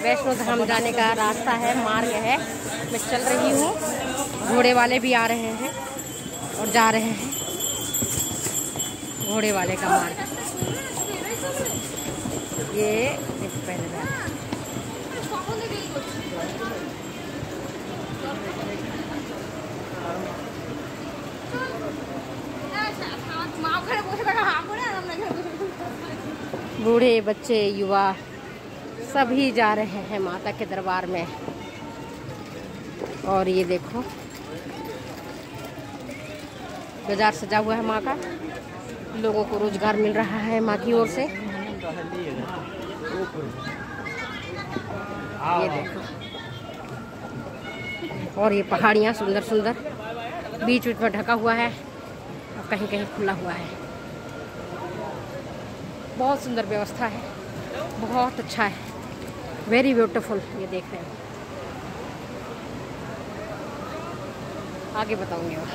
वैष्णो धाम जाने का रास्ता है, मार्ग है। मैं चल रही हूँ। घोड़े वाले भी आ रहे हैं और जा रहे हैं। घोड़े वाले का मार्ग। ये पहले बूढ़े बच्चे, युवा। सभी जा रहे हैं माता के दरबार में। और ये देखो। बाज़ार सजा हुआ है माँ का। लोगों को रोज़गार मिल रहा है माँ की ओर से। ये देखो। और ये पहाड़ियाँ सुंदर सुंदर बीच बीच में ढका हुआ है। और कहीं कहीं खुला हुआ है। बहुत सुंदर व्यवस्था है। बहुत अच्छा है। वेरी ब्यूटीफुल ये देख रहे हैं। आगे बताऊँगी और